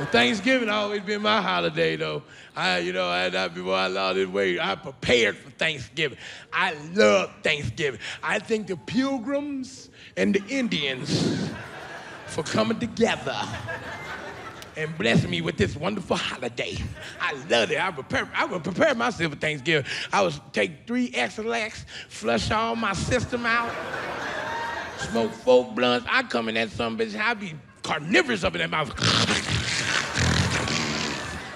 Well, Thanksgiving always been my holiday, though. I, you know, I, I, before I lost this weight, I prepared for Thanksgiving. I love Thanksgiving. I thank the Pilgrims and the Indians for coming together and blessing me with this wonderful holiday. I love it. I prepare, I would prepare myself for Thanksgiving. I would take three Ex-Lax, flush all my system out, smoke four blunts. I come in that some bitch, I be carnivorous up in that mouth.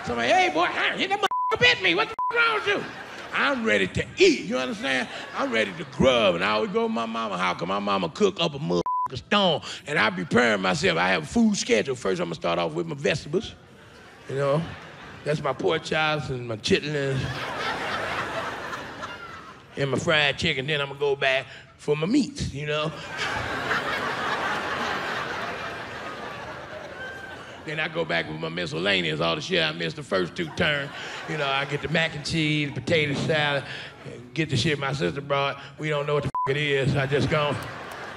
Somebody, hey boy, hit that bit me. What's wrong with you? I'm ready to eat. You understand? I'm ready to grub, and I always go to my mama house, cause my mama cook up a motherfucker stone, and I preparing myself. I have a food schedule. First, I'm gonna start off with my vegetables. You know, that's my pork chops and my chitlins and my fried chicken. Then I'm gonna go back for my meats. You know. Then I go back with my miscellaneous, all the shit I missed the first two turns. You know, I get the mac and cheese, potato salad, get the shit my sister brought. We don't know what the it is. I just go,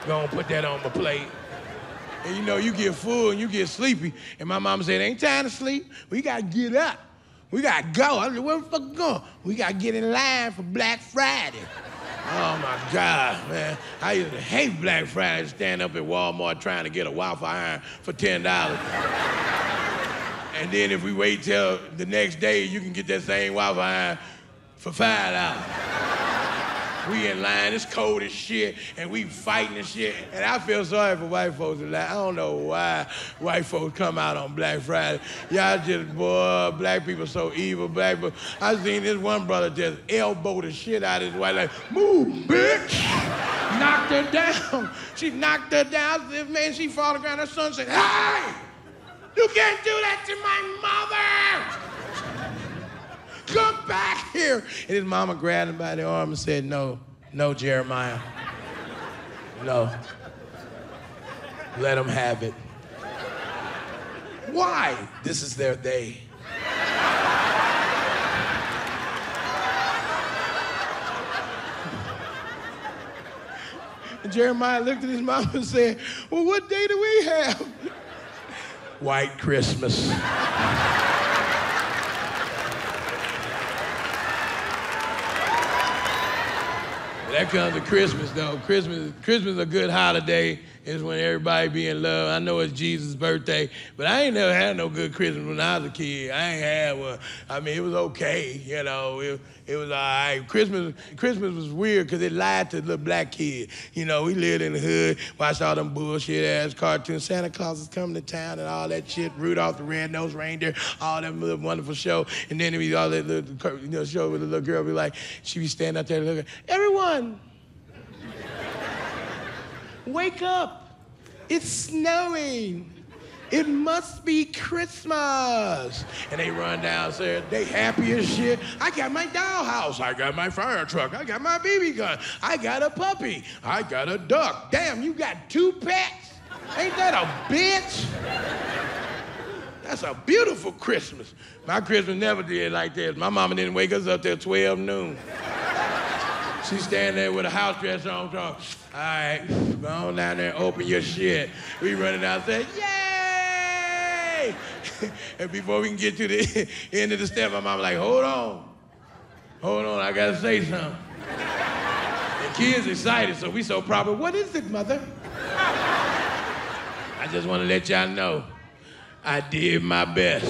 go and put that on my plate. And you know, you get full and you get sleepy. And my mama said, ain't time to sleep. We gotta get up. We gotta go. I said, where the fuck going? We gotta get in line for Black Friday. Oh my God, man. I used to hate Black Friday, stand up at Walmart trying to get a waffle iron for $10. and then if we wait till the next day, you can get that same waffle iron for $5. We in line, it's cold as shit, and we fighting and shit. And I feel sorry for white folks. Like, I don't know why white folks come out on Black Friday. Y'all just, boy, black people so evil. Black people. I seen this one brother just elbow the shit out of his wife, like, move, bitch. knocked her down. She knocked her down. This man, she fall on ground. Her son said, hey, you can't do that to my mother. Come back here. And his mama grabbed him by the arm and said, No, no, Jeremiah. No. Let him have it. Why? This is their day. And Jeremiah looked at his mama and said, Well, what day do we have? White Christmas. That comes to Christmas, though. Christmas, Christmas is a good holiday. It's when everybody be in love. I know it's Jesus' birthday, but I ain't never had no good Christmas when I was a kid. I ain't had one. I mean, it was okay, you know. It, it was all right. Christmas, Christmas was weird because it lied to the little black kid. You know, we lived in the hood, watched all them bullshit ass cartoons. Santa Claus is coming to town and all that shit. Rudolph the Red-Nosed Reindeer, all that little wonderful show. And then it be all that little you know, show with the little girl be like, she be standing out there looking, everyone, wake up. It's snowing. It must be Christmas. And they run downstairs. They happy as shit. I got my dollhouse. I got my fire truck. I got my BB gun. I got a puppy. I got a duck. Damn, you got two pets? Ain't that a bitch? That's a beautiful Christmas. My Christmas never did like this. My mama didn't wake us up till 12 noon. She's standing there with a house dress on, talking, all right, go on down there and open your shit. We running downstairs, yay! and before we can get to the end of the step, my mom like, hold on, hold on, I gotta say something. The kids excited, so we so proper. What is it, mother? I just want to let y'all know, I did my best.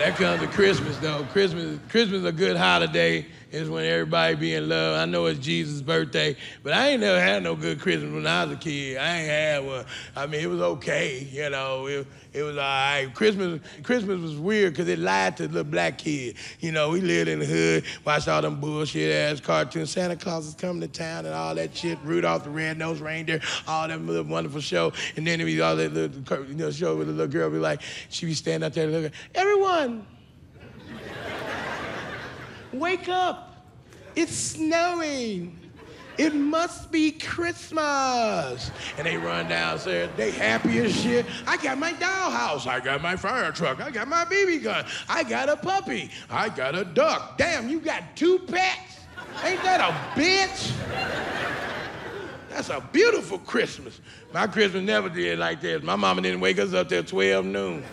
That comes to Christmas, though. Christmas, Christmas is a good holiday. It's when everybody be in love. I know it's Jesus' birthday, but I ain't never had no good Christmas when I was a kid. I ain't had one. I mean, it was okay, you know. It, it was all right. Christmas, Christmas was weird because it lied to the little black kid. You know, we lived in the hood, watched all them bullshit ass cartoons. Santa Claus is coming to town and all that shit. Rudolph the Red-Nosed Reindeer, all that little wonderful show. And then it be all that little you know, show with the little girl be like, she be standing out there looking, everyone, wake up. It's snowing. It must be Christmas. And they run downstairs. They happy as shit. I got my dollhouse. I got my fire truck. I got my BB gun. I got a puppy. I got a duck. Damn, you got two pets? Ain't that a bitch? That's a beautiful Christmas. My Christmas never did like this. My mama didn't wake us up till 12 noon.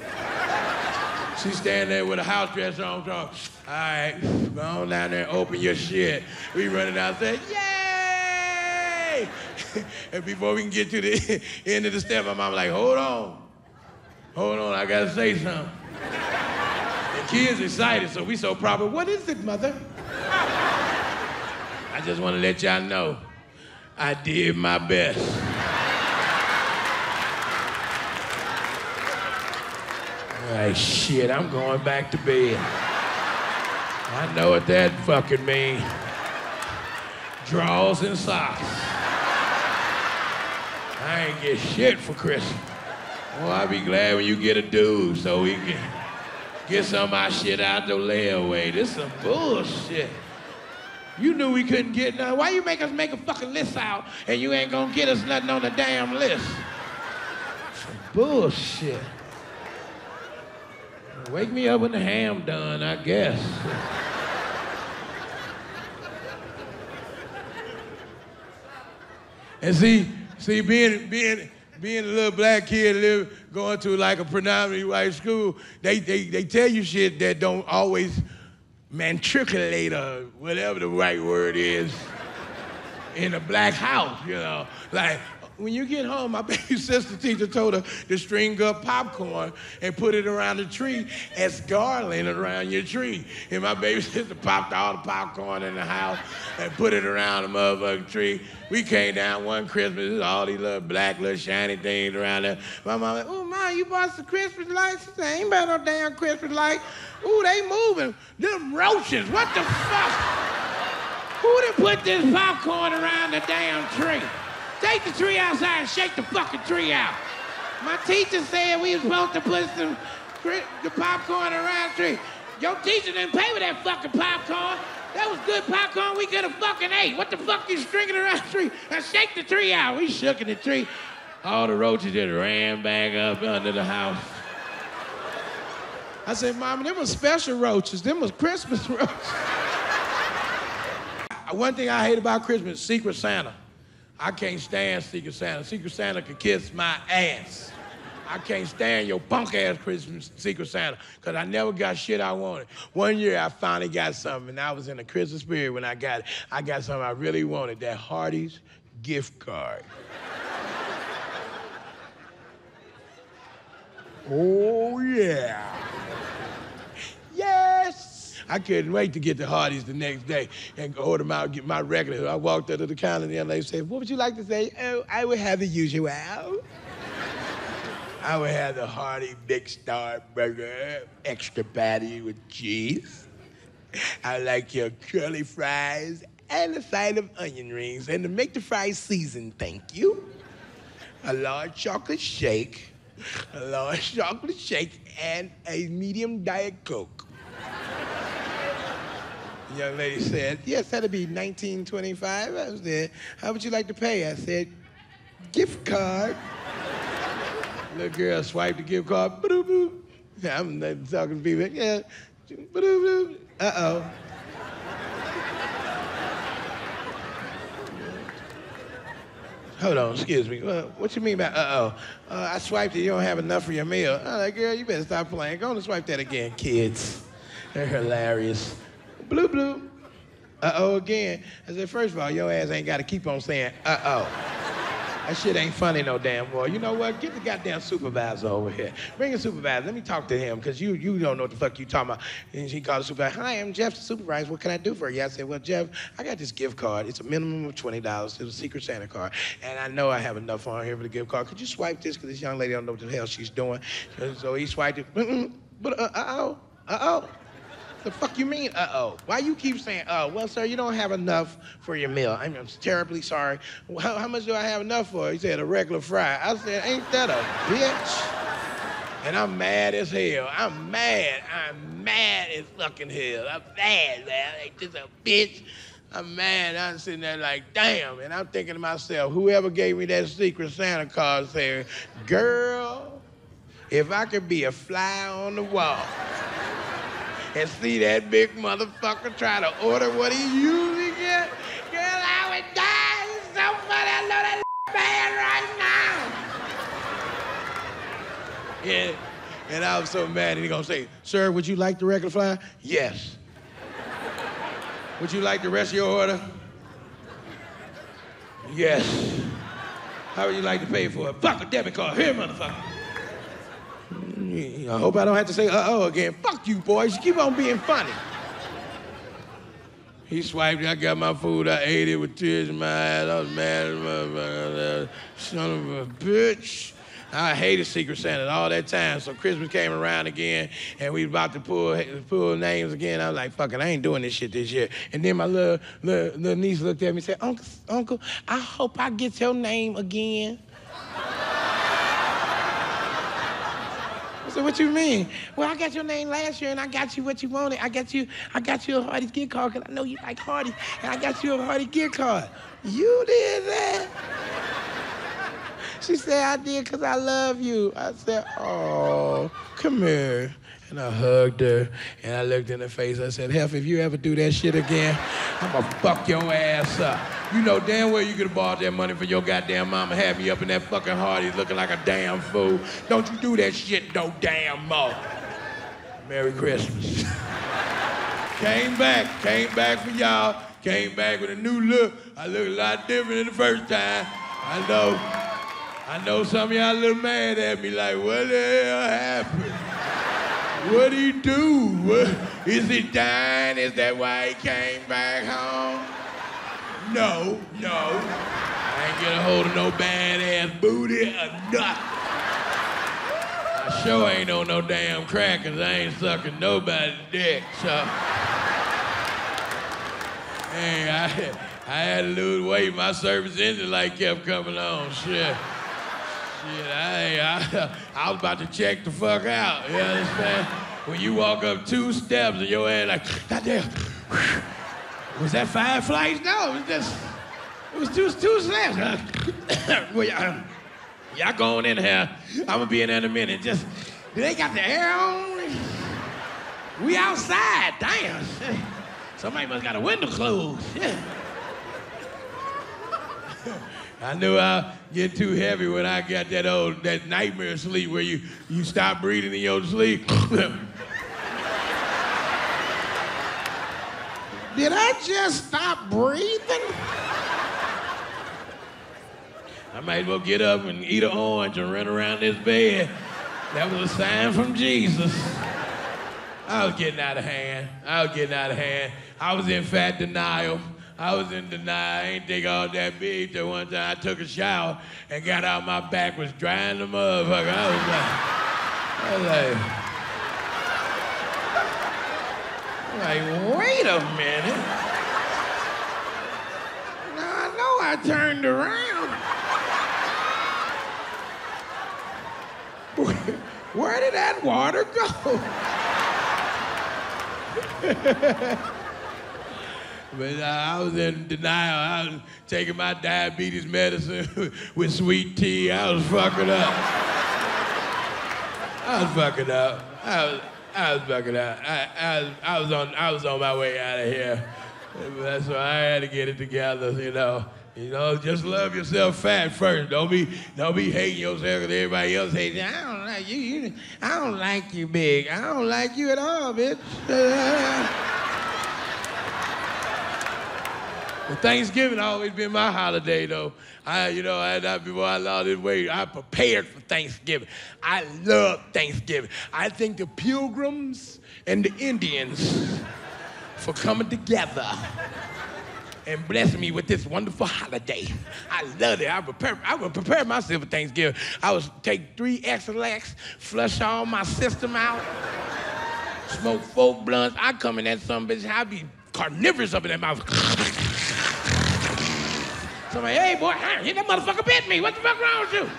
She standing there with a house dress on, so, all right, go on down there and open your shit. We running out there, yay! and before we can get to the end of the step, my mama like, hold on, hold on, I gotta say something. The kids excited, so we so proper. What is it, mother? I just want to let y'all know, I did my best. Like, shit, I'm going back to bed. I know what that fucking means. Drawers and socks. I ain't get shit for Christmas. Well, I'll be glad when you get a dude so we can get some of my shit out the layaway. This some bullshit. You knew we couldn't get none. Why you make us make a fucking list out and you ain't gonna get us nothing on the damn list? Some bullshit. Wake me up when the ham done, I guess. and see, see, being being being a little black kid live going to like a predominantly white school, they they they tell you shit that don't always matriculate or whatever the right word is in a black house, you know. Like, when you get home, my baby sister teacher told her to string up popcorn and put it around the tree as garland around your tree. And my baby sister popped all the popcorn in the house and put it around the motherfucking tree. We came down one Christmas, all these little black, little shiny things around there. My mom went, oh, mom, you bought some Christmas lights? She said, ain't about no damn Christmas light. Ooh, they moving. Them roaches, what the fuck? Who done put this popcorn around the damn tree? Take the tree outside and shake the fucking tree out. My teacher said we was supposed to put some the popcorn around the tree. Your teacher didn't pay for that fucking popcorn. That was good popcorn we could have fucking ate. What the fuck you stringing around the tree? Now shake the tree out. We shook in the tree. All the roaches just ran back up under the house. I said, Mama, them was special roaches. Them was Christmas roaches. One thing I hate about Christmas, Secret Santa. I can't stand Secret Santa. Secret Santa could kiss my ass. I can't stand your punk ass Christmas Secret Santa because I never got shit I wanted. One year I finally got something and I was in the Christmas spirit when I got it. I got something I really wanted, that Hardee's gift card. oh yeah. I couldn't wait to get to Hardee's the next day and go order them out, get my regular. I walked up to the counter and the lady said, what would you like to say? Oh, I would have the usual. I would have the Hardee Big Star Burger, extra patty with cheese. I like your curly fries and a side of onion rings. And to make the fries seasoned, thank you. A large chocolate shake, a large chocolate shake, and a medium Diet Coke. Young lady said, yes, that'll be 1925. I was there. How would you like to pay? I said, gift card. Little girl swiped the gift card. Yeah, I'm not talking to people. Yeah. Uh-oh. Hold on, excuse me. Uh, what you mean by uh-oh? Uh, I swiped it, you don't have enough for your meal. I'm like, girl, you better stop playing. Go on and swipe that again, kids. They're hilarious. Blue, blue. Uh-oh again. I said, first of all, your ass ain't got to keep on saying uh-oh. That shit ain't funny no damn boy. You know what? Get the goddamn supervisor over here. Bring a supervisor. Let me talk to him, because you you don't know what the fuck you talking about. And she called the supervisor. Hi, I'm Jeff, the supervisor. What can I do for you? I said, well, Jeff, I got this gift card. It's a minimum of $20. It's a Secret Santa card. And I know I have enough on here for the gift card. Could you swipe this? Because this young lady don't know what the hell she's doing. So he swiped it. But uh, uh-oh. Uh-oh. What the fuck you mean, uh-oh? Why you keep saying, oh, well, sir, you don't have enough for your meal. I'm, I'm terribly sorry. How, how, much do I have enough for? He said, a regular fry. I said, ain't that a bitch? And I'm mad as hell. I'm mad. I'm mad as fucking hell. I'm mad, man. Like, this a bitch. I'm mad. I'm sitting there like, damn. And I'm thinking to myself, whoever gave me that Secret Santa card saying, girl, if I could be a fly on the wall and see that big motherfucker try to order what he usually get. Girl, I would die. So funny. I know that man right now. Yeah. And I was so mad, and he gonna say, Sir, would you like the regular fly? Yes. would you like the rest of your order? Yes. How would you like to pay for it? Fuck a debit card. Here, motherfucker. I hope I don't have to say uh-oh again. Fuck you, boys. You keep on being funny. He swiped it. I got my food. I ate it with tears in my eyes. I was mad as motherfucker. Son of a bitch. I hated Secret Santa all that time. So Christmas came around again, and we was about to pull pull names again. I was like, "Fuck it, I ain't doing this shit this year." And then my little little, little niece looked at me and said, "Uncle, Uncle, I hope I get your name again." What you mean? Well, I got your name last year and I got you what you wanted. I got you, I got you a Hardee's gift card because I know you like Hardee's, and I got you a Hardee gift card. You did that? She said, I did because I love you. I said, oh, come here. And I hugged her and I looked in her face. I said, Hef, if you ever do that shit again, I'm gonna fuck your ass up. You know damn well you could have borrowed that money for your goddamn mama, had me up in that fucking Hardee's looking like a damn fool. Don't you do that shit no damn more. Merry Christmas. came back, came back for y'all, came back with a new look. I look a lot different than the first time. I know, I know some of y'all little mad at me like, what the hell happened? What'd he do? What, is he dying? Is that why he came back home? No, no. I ain't get a hold of no badass booty or nothing. I sure ain't on no damn crackers. I ain't sucking nobody's dick, so. Hey, I, I had to lose weight. My service engine light kept coming on. Shit. Shit, I, I, I was about to check the fuck out. You understand? When you walk up two steps and your ass like, goddamn, was that five flights? No, it was just, it was two, two steps. well, y'all, y'all going in here. I'm gonna be in there in a minute. Just, they got the air on? We outside, damn. Somebody must got a window closed. Yeah. I knew I get too heavy when I got that old that nightmare sleep where you you stop breathing in your sleep. Did I just stop breathing? I might as well get up and eat an orange and run around this bed. That was a sign from Jesus. I was getting out of hand. I was getting out of hand. I was in fat denial. I was in denial. I ain't think all that big till one time I took a shower and got out my back was drying the motherfucker. I was like, I was like, like, wait a minute. Now I know I turned around. Where did that water go? But I was in denial. I was taking my diabetes medicine with sweet tea. I was fucking up. I was fucking up. I was, I was fucking up. I, I, was, I was on, I was on my way out of here. That's why I had to get it together, you know. You know, just love yourself fat first. Don't be, don't be hating yourself because everybody else hates you. I don't like you, you. I don't like you big. I don't like you at all, bitch. But Thanksgiving always been my holiday, though. I, you know, I, before I lost this weight, I prepared for Thanksgiving. I love Thanksgiving. I thank the Pilgrims and the Indians for coming together and blessing me with this wonderful holiday. I love it. I prepare, I would prepare myself for Thanksgiving. I would take three Ex-Lax, flush all my system out, smoke four blunts. I come in that some bitch, I be carnivorous up in that mouth. Somebody, hey boy, hit that motherfucker bit me. What the fuck wrong with you?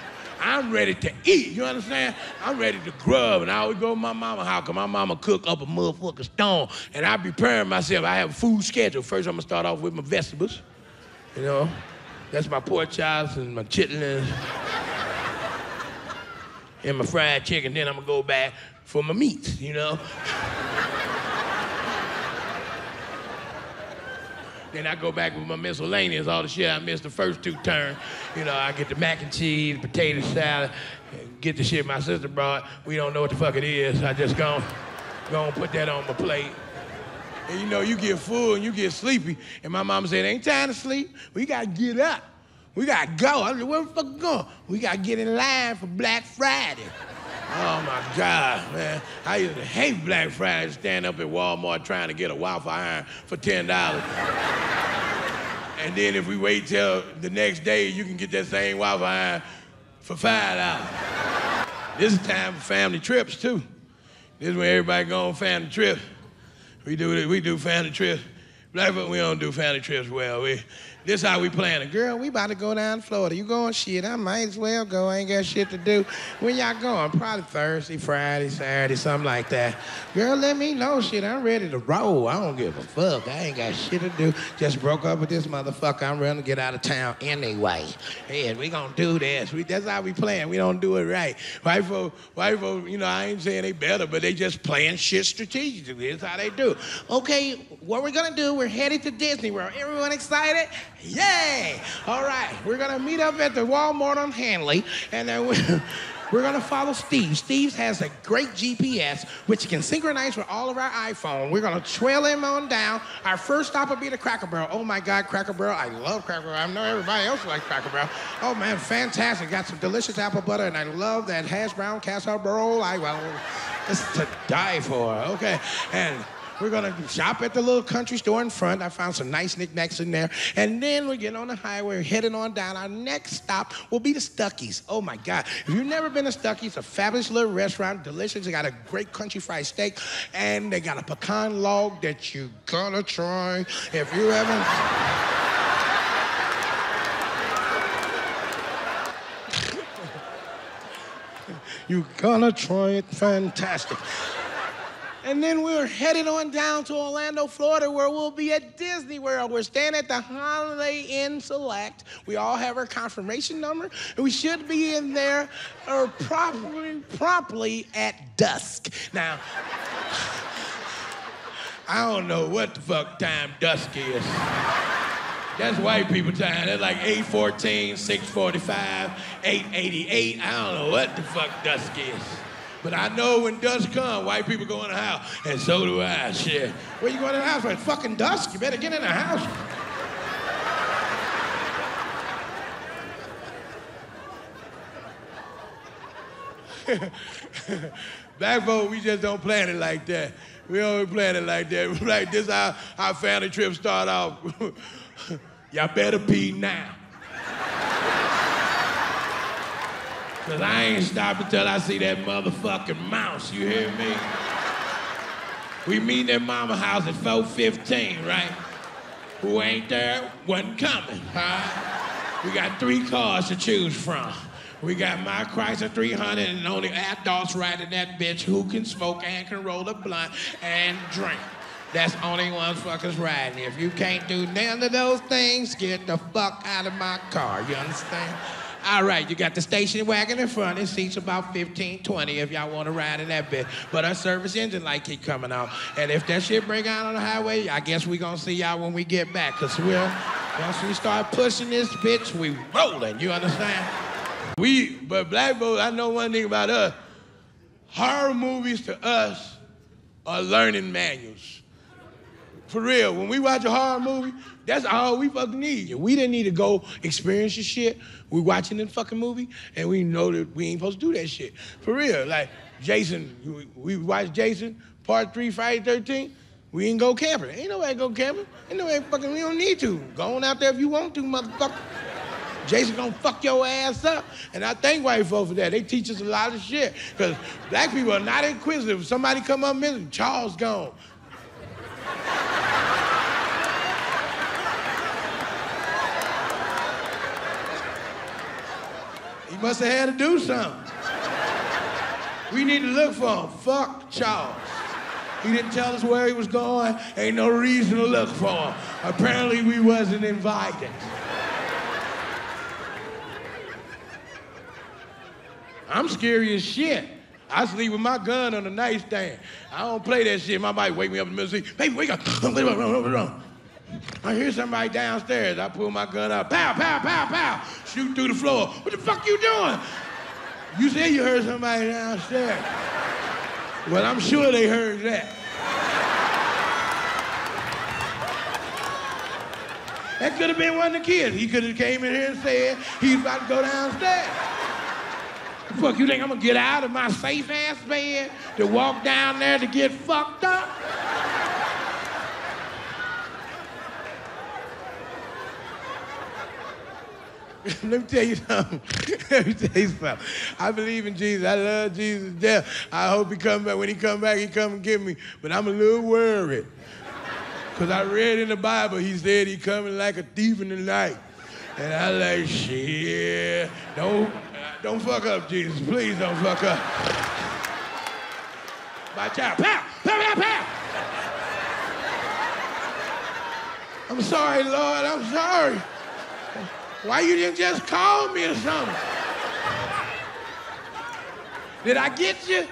I'm ready to eat. You understand? I'm ready to grub. And I always go to my mama house because my mama cook up a motherfucking stone. And I be preparing myself. I have a food schedule. First, I'm to start off with my vegetables. You know, that's my pork chops and my chitlins and my fried chicken. Then I'm to go back for my meats, you know? Then I go back with my miscellaneous, all the shit I missed the first two turns. You know, I get the mac and cheese, potato salad, get the shit my sister brought. We don't know what the fuck it is. I just go, go and put that on my plate. And you know, you get full and you get sleepy. And my mama said, ain't time to sleep. We gotta get up. We gotta go. I said, where the fuck going? We gotta get in line for Black Friday. Oh my God, man. I used to hate Black Friday, stand up at Walmart trying to get a waffle iron for $10. and then if we wait till the next day, you can get that same waffle iron for $5. This is time for family trips too. This is when everybody go on family trips. We do we do family trips. Black folk, we don't do family trips well. We, this is how we plan it. Girl, we about to go down to Florida. You going? Shit, I might as well go. I ain't got shit to do. When y'all going? Probably Thursday, Friday, Saturday, something like that. Girl, let me know. Shit, I'm ready to roll. I don't give a fuck. I ain't got shit to do. Just broke up with this motherfucker. I'm ready to get out of town anyway. Yeah, we gonna do this. We, that's how we plan. We don't do it right. White folk, white folk, you know, I ain't saying they better, but they just playing shit strategically. That's how they do. Okay, what we're gonna do, we're headed to Disney World. Everyone excited? Yay! All right, we're gonna meet up at the Walmart on Hanley, and then we're, gonna follow Steve. Steve has a great GPS, which can synchronize with all of our iPhone. We're gonna trail him on down. Our first stop will be the Cracker Barrel. Oh my God, Cracker Barrel! I love Cracker Barrel. I know everybody else likes Cracker Barrel. Oh man, fantastic! Got some delicious apple butter, and I love that hash brown casserole. I well, it's to die for. Okay, and. We're gonna shop at the little country store in front. I found some nice knickknacks in there. And then we get on the highway, heading on down. Our next stop will be the Stuckey's. Oh my God. If you've never been to Stuckey's, a fabulous little restaurant, delicious. They got a great country fried steak, and they got a pecan log that you gotta try. If you haven't. You're gonna try it fantastic. And then we're headed on down to Orlando, Florida, where we'll be at Disney World. We're staying at the Holiday Inn Select. We all have our confirmation number, and we should be in there or properly, promptly at dusk. Now, I don't know what the fuck time dusk is. That's white people time. That's like 814, 645, 888. I don't know what the fuck dusk is. But I know when dusk comes, white people go in the house, and so do I. Shit. Where you going in the house? It's fucking dusk. You better get in the house. Black folk, we just don't plan it like that. We don't plan it like that. Like this how our family trip start off. Y'all better pee now. Cause I ain't stopping till I see that motherfucking mouse, you hear me? We meet at mama house at 415, right? Who ain't there wasn't coming, huh? We got three cars to choose from. We got my Chrysler 300 and only adults riding that bitch who can smoke and can roll a blunt and drink. That's only one fuckers riding. If you can't do none of those things, get the fuck out of my car. You understand? All right, you got the station wagon in front. It seats about 15, 20 if y'all want to ride in that bit. But our service engine light keep coming on. And if that shit break out on the highway, I guess we gonna see y'all when we get back. Cause we're, once we start pushing this bitch, we rolling. You understand? We, but black folks, I know one thing about us. Horror movies to us are learning manuals. For real, when we watch a horror movie, that's all we fucking need. We didn't need to go experience the shit. We watching the fucking movie, and we know that we ain't supposed to do that shit. For real, like Jason, we, we watched Jason, part three, Friday 13. We ain't go camping. Ain't nobody go camping. Ain't nobody fucking, we don't need to. Go on out there if you want to, motherfucker. Jason gonna fuck your ass up. And I thank white folks for that. They teach us a lot of shit. Because black people are not inquisitive. If somebody come up missing, Charles gone. He must have had to do something. We need to look for him. Fuck Charles. He didn't tell us where he was going. Ain't no reason to look for him. Apparently we wasn't invited. I'm scary as shit. I sleep with my gun on the nightstand. I don't play that shit. My wife wake me up in the middle of the night. Hey, wake up. I hear somebody downstairs. I pull my gun out. Pow, pow, pow, pow. Shoot through the floor. What the fuck you doing? You said you heard somebody downstairs. Well, I'm sure they heard that. That could have been one of the kids. He could have came in here and said he's about to go downstairs. Fuck, you think I'm gonna get out of my safe ass bed to walk down there to get fucked up? Let me tell you something. Let me tell you something. I believe in Jesus. I love Jesus death. I hope he come back. When he come back, he come and get me. But I'm a little worried. Because I read in the Bible, he said he coming like a thief in the night. And I like, shit, don't, don't fuck up, Jesus. Please don't fuck up. My child, pow, pow, pow, pow. I'm sorry, Lord, I'm sorry. Why you didn't just call me or something? Did I get you?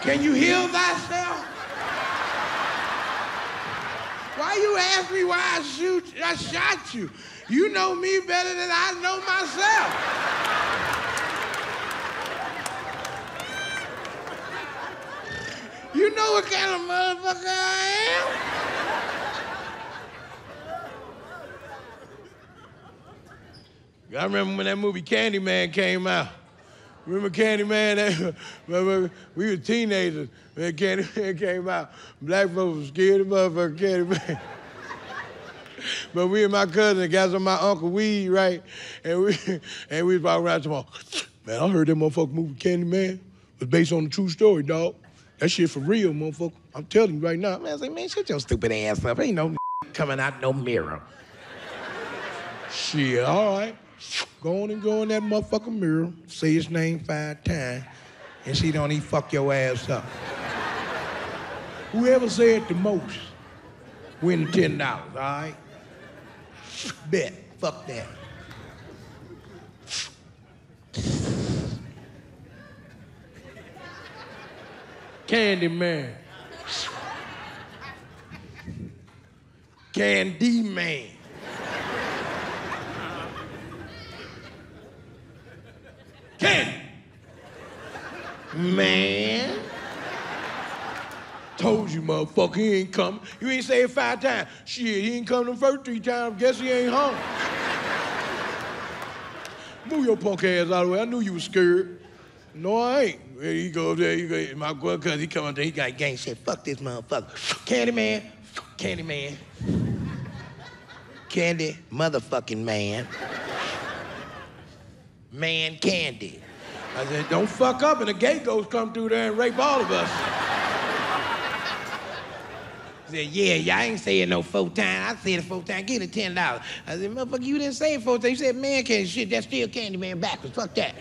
Can you heal thyself? Why you ask me why I shoot I shot you? You know me better than I know myself. You know what kind of motherfucker I am? I remember when that movie Candyman came out. Remember Candyman? Remember, we were teenagers when Candyman came out. Black folks were scared of motherfucking Candyman. but we and my cousin got some my uncle weed, right? And we and we was walking around tomorrow. Man, I heard that motherfucker movie Candyman was based on a true story, dog. That shit for real, motherfucker. I'm telling you right now. Man, I say, man, shut your stupid ass up. Ain't no coming out no mirror. shit, all right. Go on and go in that motherfucking mirror, say his name five times, and see don't he fuck your ass up. Whoever said the most, win ten dollars, all right? Bet. Fuck that. Candy Man. Candy Man. Candy. Man. Told you, motherfucker, he ain't coming. You ain't say it five times. Shit, he ain't come the first three times. Guess he ain't home. Move your punk ass out of the way. I knew you was scared. No, I ain't. There you go there. You go. My boy, cuz he come up there, he got gang shit. Fuck this motherfucker. Candy man. Candy man. Candy motherfucking man. Man candy. I said, don't fuck up and the gay ghost come through there and rape all of us. He said, yeah, y'all ain't saying no four times. I said it four times. Get it ten dollars. I said, motherfucker, you didn't say it four times. You said man candy shit. That's still candy man backwards. Fuck that.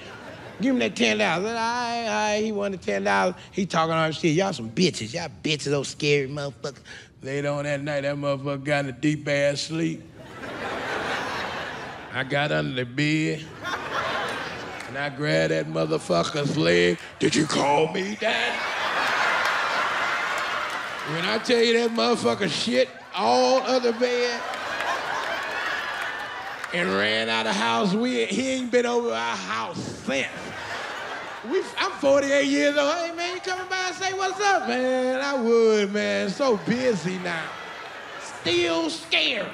Give him that ten dollars. All right, all right. He wanted ten dollars. He talking all shit. Y'all some bitches. Y'all bitches, those scary motherfuckers. Later on that night, that motherfucker got in a deep ass sleep. I got under the bed. And I grabbed that motherfucker's leg. Did you call me, Dad? When I tell you that motherfucker shit all other bed and ran out of house, we he ain't been over our house since. We, I'm 48 years old. Hey man, you coming by and say what's up, man? I would, man. So busy now. Still scared.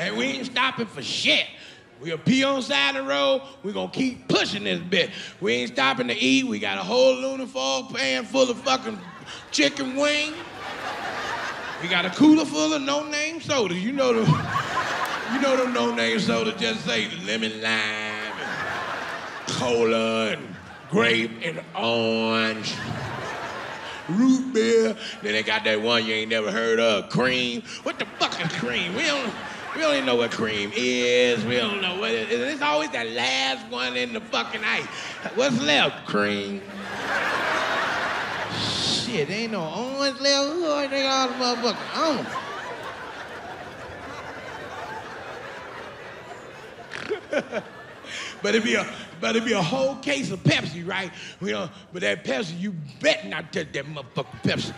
and we ain't stopping for shit. We'll pee on side of the road. We're gonna keep pushing this bit. We ain't stopping to eat. We got a whole Lunafol pan full of fucking chicken wing. We got a cooler full of no-name sodas. You know the, you know them no-name sodas just say lemon lime and cola and grape and orange. Root beer. Then they got that one you ain't never heard of, cream. What the fuck is cream? We don't we don't even know what cream is. We don't know what it is. It's always the last one in the fucking ice. What's left? Cream. Shit, ain't no orange left. Who are they all the motherfuckers on? but it'd be a but it'd be a whole case of Pepsi, right? You know, but that Pepsi, you bet not touch that motherfucking Pepsi.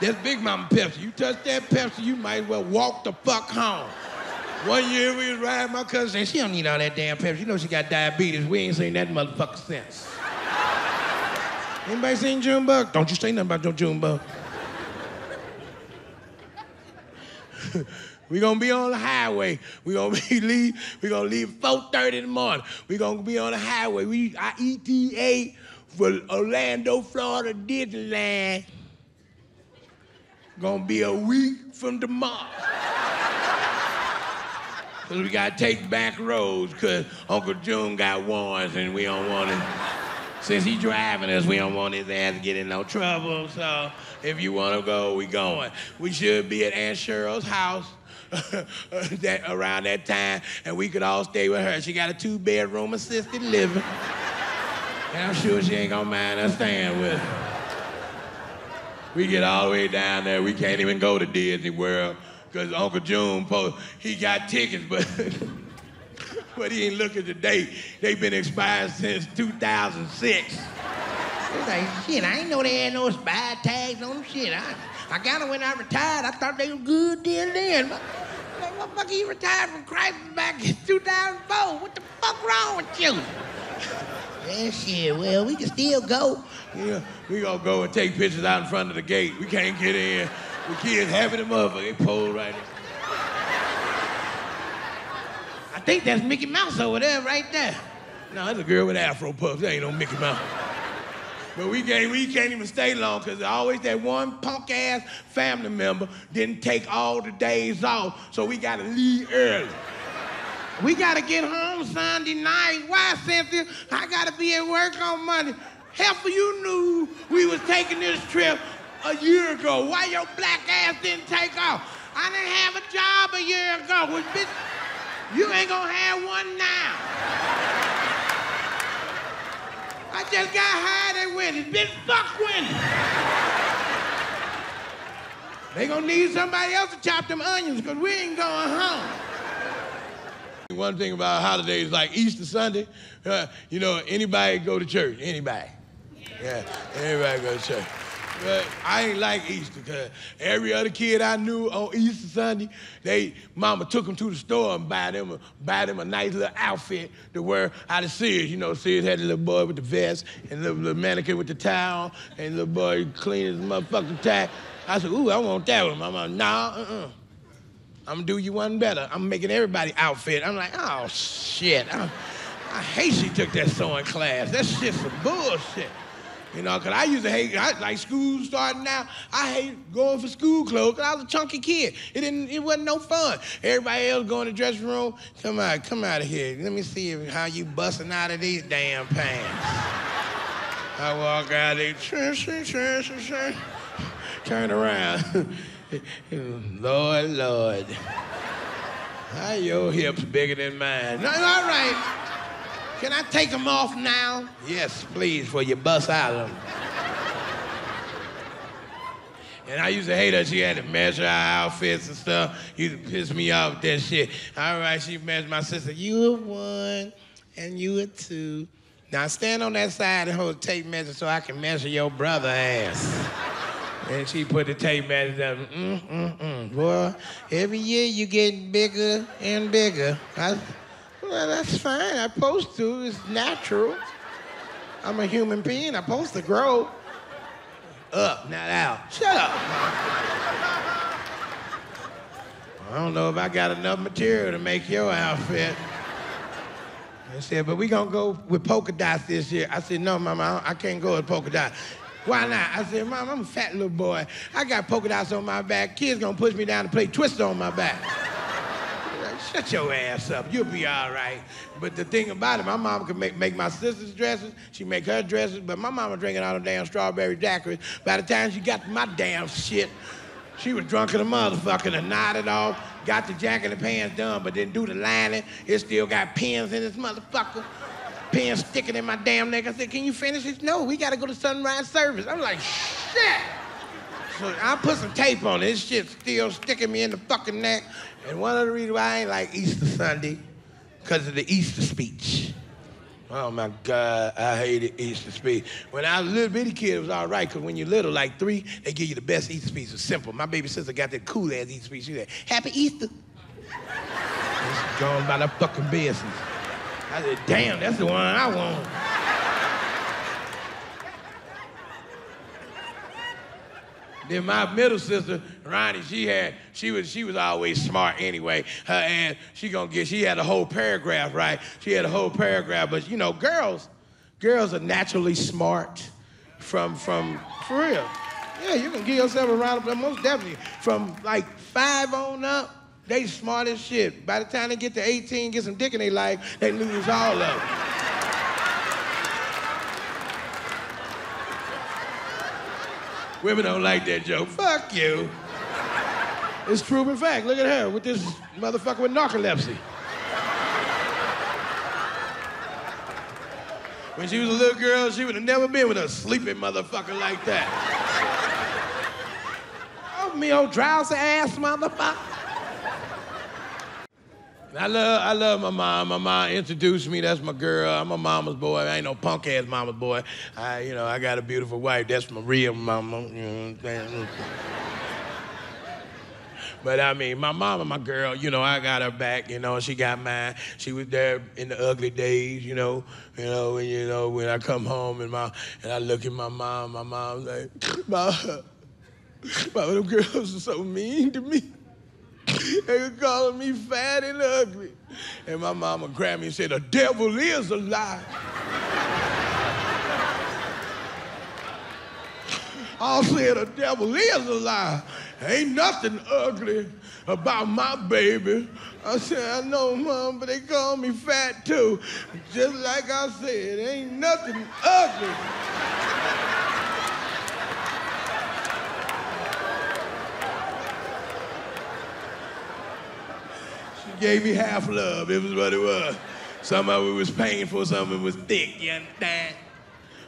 That's Big Mama Pepsi. You touch that Pepsi, you might as well walk the fuck home. One year we was riding, my cousin said, she don't need all that damn Pepsi. You know she got diabetes. We ain't seen that motherfucker since. Anybody seen Junebug? Don't you say nothing about no Junebug. we gonna be on the highway. We gonna be leave. We gonna leave 4:30 in the morning. We gonna be on the highway. We I ETA for Orlando, Florida, Disneyland. Gonna be a week from tomorrow. Cause we gotta take back roads, cause Uncle June got warrants and we don't want it. Since he driving us, we don't want his ass to get in no trouble. So if you wanna go, we going. We should be at Aunt Cheryl's house that, around that time, and we could all stay with her. She got a two-bedroom assisted living. And I'm sure she ain't gonna mind us staying with her. We get all the way down there, we can't even go to Disney World because Uncle June, he got tickets, but but he ain't look at the date. They've been expired since 2006. It's like, shit, I ain't know they had no spy tags on them. Shit, I, I got them when I retired. I thought they were good then then. But, like, motherfucker, you retired from Chrysler back in 2004. What the fuck wrong with you? Yeah, shit, well, we can still go. Yeah, we gonna go and take pictures out in front of the gate. We can't get in. The kids having them up, they pull right. I think that's Mickey Mouse over there, right there. No, that's a girl with afro puffs. That ain't no Mickey Mouse. But we can't, we can't even stay long because always that one punk ass family member didn't take all the days off, so we gotta leave early. We gotta get home Sunday night. Why, Cynthia? I gotta be at work on Monday. Half of you knew we was taking this trip a year ago. Why your black ass didn't take off? I didn't have a job a year ago. Bitch, you ain't gonna have one now. I just got hired at Wendy's. Bitch, fuck Wendy's. They gonna need somebody else to chop them onions because we ain't going home. One thing about holidays like Easter Sunday, uh, you know, anybody go to church, anybody. Yeah, anybody go to church. But I ain't like Easter because every other kid I knew on Easter Sunday, they mama took them to the store and buy them a, buy them a nice little outfit to wear out of Sears. You know, Sears had the little boy with the vest and the little mannequin with the towel and the little boy clean his motherfucking tie. I said, ooh, I want that one. Mama, nah, uh-uh. I'm gonna do you one better. I'm making everybody outfit. I'm like, oh shit. I, I hate she took that sewing class. That shit's some bullshit. You know, because I used to hate, I, like school starting now, I hate going for school clothes because I was a chunky kid. It didn't, it wasn't no fun. Everybody else going to the dressing room, come out, come out of here. Let me see if, how you busting out of these damn pants. I walk out, they turn, around. Lord, Lord. How your hips bigger than mine? All right. Can I take them off now? Yes, please, for you bust out of them. And I used to hate her. She had to measure our outfits and stuff. Used to piss me off with that shit. All right, she measured my sister. You a one and you a two. Now stand on that side and hold the tape measure so I can measure your brother ass. and she put the tape measure down. Mm, mm, mm. Boy, every year you get bigger and bigger. I, well, that's fine. I'm supposed to. It's natural. I'm a human being. I'm supposed to grow. Up, not out. Shut up. I don't know if I got enough material to make your outfit. I said, but we gonna go with polka dots this year. I said, no, mama, I can't go with polka dots. Why not? I said, Mom, I'm a fat little boy. I got polka dots on my back. Kids gonna push me down and play Twister on my back. Shut your ass up. You'll be all right. But the thing about it, my mom could make, make my sister's dresses. She make her dresses. But my mama drinking all the damn strawberry daiquiris. By the time she got my damn shit, she was drunk as a motherfucker and nodded off. Got the jacket and pants done, but didn't do the lining. It still got pins in this motherfucker. Pins sticking in my damn neck. I said, can you finish this? No, we gotta go to sunrise service. I'm like, shit. So I put some tape on it. This shit's still sticking me in the fucking neck. And one of the reasons why I ain't like Easter Sunday, because of the Easter speech. Oh my God, I hated Easter speech. When I was a little bitty kid, it was all right, because when you're little, like three, they give you the best Easter speech. It's simple. My baby sister got that cool ass Easter speech. She said, Happy Easter. It's gone by the fucking business. I said, damn, that's the one I want. Then my middle sister, Ronnie, she had, she was, she was always smart anyway. Her and she gonna get, she had a whole paragraph, right? She had a whole paragraph, but you know, girls, girls are naturally smart from, from, for real. Yeah, you can give yourself a round of applause, most definitely. From like five on up, they smart as shit. By the time they get to 18, get some dick in their life, they lose all of it. Women don't like that joke. Fuck you. It's true in fact. Look at her with this motherfucker with narcolepsy. When she was a little girl, she would have never been with a sleeping motherfucker like that. oh, me old drowsy ass motherfucker. I love, I love my mom. My mom introduced me. That's my girl. I'm a mama's boy. I ain't no punk ass mama's boy. I, you know, I got a beautiful wife. That's my real mama. You know what I'm saying? But I mean, my mom and my girl, you know, I got her back. You know, she got mine. She was there in the ugly days. You know, you know, when you know when I come home and my and I look at my mom. My mom's like, "Mom, mom, them girls are so mean to me." They were calling me fat and ugly. And my mama grabbed me and said, the devil is a lie. I said, the devil is a lie. Ain't nothing ugly about my baby. I said, I know, Mom, but they call me fat too. Just like I said, ain't nothing ugly. Gave me half love. It was what it was. Some of it was painful, some of it was thick, you understand?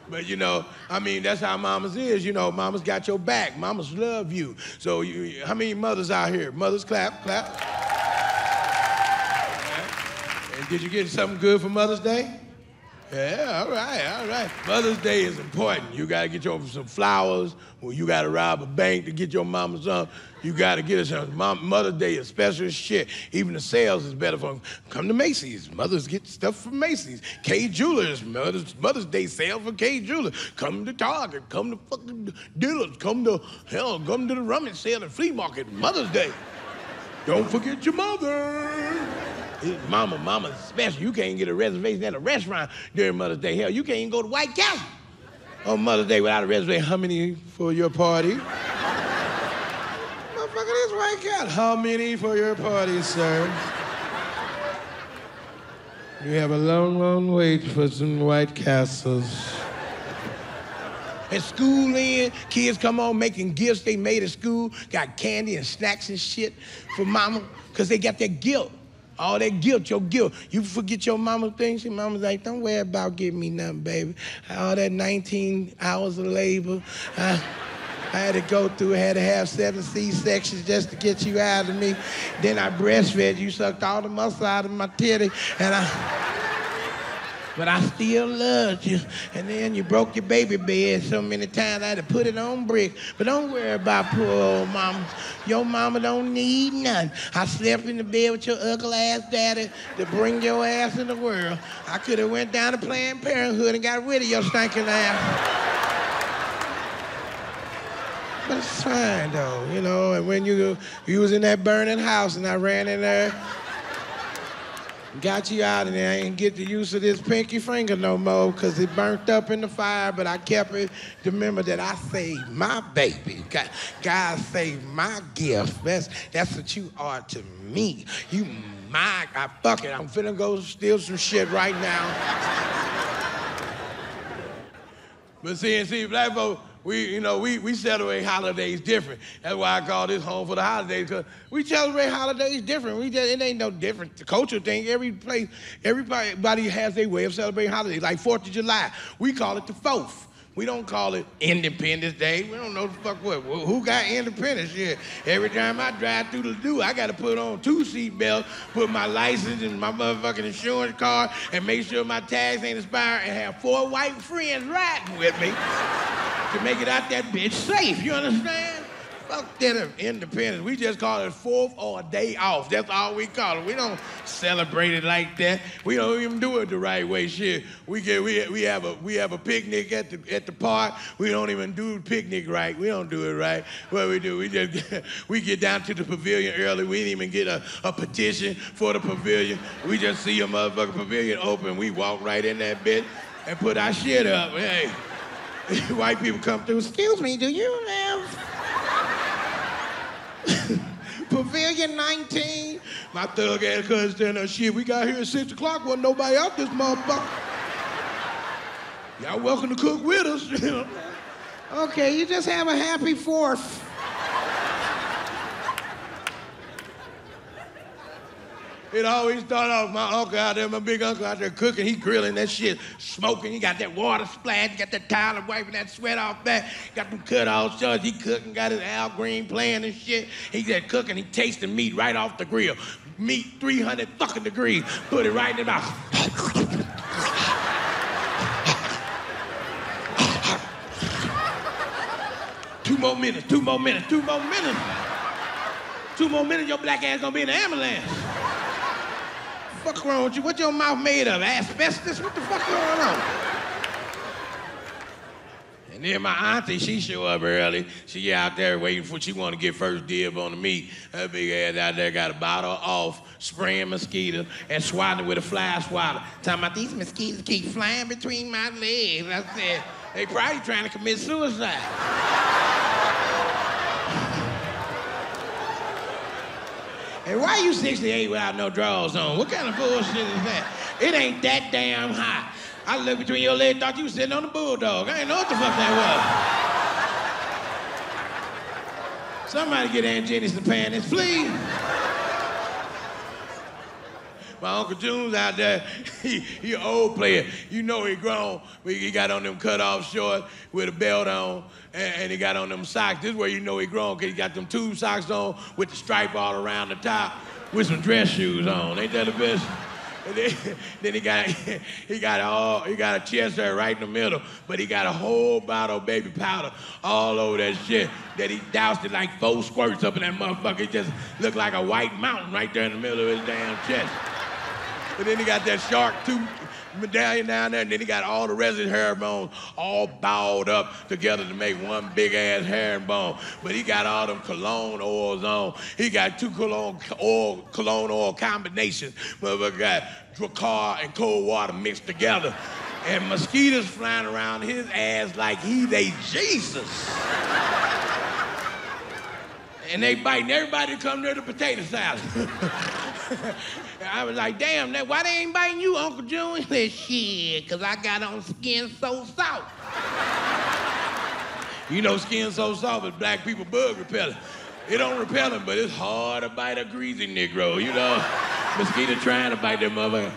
But you know, I mean, that's how mamas is. You know, mamas got your back. Mamas love you. So, you, how many mothers out here? Mothers, clap, clap. And did you get something good for Mother's Day? Yeah, all right, all right. Mother's Day is important. You gotta get your some flowers, or you gotta rob a bank to get your mama some. You gotta get her something. Mom, Mother's Day is special shit. Even the sales is better for them. Come to Macy's. Mothers get stuff from Macy's. Kay Jewelers, Mother's, Mother's Day sale for Kay Jewelers. Come to Target. Come to fucking dealers. Come to, hell, come to the rummage sale at flea market. Mother's Day. Don't forget your mother. Mama, mama special. You can't get a reservation at a restaurant during Mother's Day. Hell, you can't even go to White Castle on Mother's Day without a reservation. How many for your party? Motherfucker, this White Castle. How many for your party, sir? You have a long, long wait for some White Castles. At school in, kids come home making gifts they made at school, got candy and snacks and shit for mama, because they got that guilt. All that guilt, your guilt. You forget your mama things. Your mama's like, don't worry about giving me nothing, baby. All that 19 hours of labor. I, I had to go through, I had to have seven C-sections just to get you out of me. Then I breastfed you, sucked all the muscle out of my titty, and I but I still loved you. And then you broke your baby bed so many times I had to put it on brick. But don't worry about poor old mama. Your mama don't need nothing. I slept in the bed with your ugly ass daddy to bring your ass in the world. I could have went down to Planned Parenthood and got rid of your stinking ass. But it's fine though, you know. And when you you was in that burning house and I ran in there got you out and I ain't get the use of this pinky finger no more because it burnt up in the fire, but I kept it to remember that I saved my baby. God, God saved my gift. That's, that's what you are to me. You my, I fuck it. I'm finna go steal some shit right now. but see, see, black folks, we, you know, we, we celebrate holidays different. That's why I call this home for the holidays, because we celebrate holidays different. We just, it ain't no different. The culture thing, every place, everybody has their way of celebrating holidays. Like 4th of July, we call it the 4th. We don't call it Independence Day. We don't know the fuck what. Who got independence here? Every time I drive through the do, I got to put on two seat belts, put my license and my motherfucking insurance card, and make sure my tags ain't expired, and have four white friends riding with me to make it out that bitch safe. You understand? Fuck that independence. We just call it fourth or a day off. That's all we call it. We don't celebrate it like that. We don't even do it the right way. Shit. We get we, we have a we have a picnic at the at the park. We don't even do picnic right. We don't do it right. What we do, we just we get down to the pavilion early. We didn't even get a, a petition for the pavilion. We just see a motherfucking pavilion open. We walk right in that bit and put our shit up. Hey. White people come through. Excuse me, do you have Pavilion 19. My thug ass cousin standing there, shit, we got here at 6 o'clock, wasn't nobody out this motherfucker. Y'all welcome to cook with us. okay, you just have a happy fourth. It always start off my uncle out there, my big uncle out there cooking. He grilling that shit, smoking. He got that water splash. Got that towel wiping that sweat off back. Got them cut off shorts. He cooking. Got his Al Green playing and shit. He just cooking. He tasting meat right off the grill. Meat 300 fucking degrees. Put it right in the mouth. two more minutes. Two more minutes. Two more minutes. Two more minutes. Your black ass gonna be in the ambulance fuck wrong with you? What your mouth made of? Asbestos? What the fuck going on? And then my auntie, she show up early. She out there waiting for, she want to get first dib on the meat. Her big ass out there got a bottle off, spraying mosquitoes and swatting with a fly swatter. Talking about these mosquitoes keep flying between my legs. I said, they probably trying to commit suicide. And why you 68 without no drawers on? What kind of bullshit is that? It ain't that damn hot. I looked between your legs, thought you was sitting on a bulldog. I ain't know what the fuck that was. Somebody get Aunt Jenny some panties, please. My Uncle June's out there, he, he an old player. You know he grown. He got on them cut off shorts with a belt on, and, and he got on them socks. This is where you know he grown, because he got them tube socks on with the stripe all around the top with some dress shoes on. Ain't that the best? Then, then he got he got all he got a chest hair right in the middle, but he got a whole bottle of baby powder all over that shit that he doused it like four squirts up in that motherfucker. It just looked like a white mountain right there in the middle of his damn chest. And then he got that shark tooth medallion down there, and then he got all the rest of his herringbones all balled up together to make one big ass hair herringbone. But he got all them cologne oils on. He got two cologne oil, cologne oil combinations. Motherfucker got Drakkar and cold water mixed together. And mosquitoes flying around his ass like he they Jesus. and they biting everybody come near the potato salad. I was like, damn, that, why they ain't biting you, Uncle June? He said, shit, because I got on skin so soft. you know, skin so soft is black people bug repellent. It don't repel them, but it's hard to bite a greasy Negro, you know. Mosquito trying to bite that motherfucker.